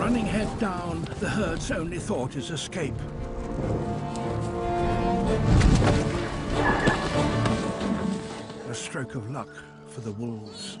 Running head down, the herd's only thought is escape. A stroke of luck for the wolves.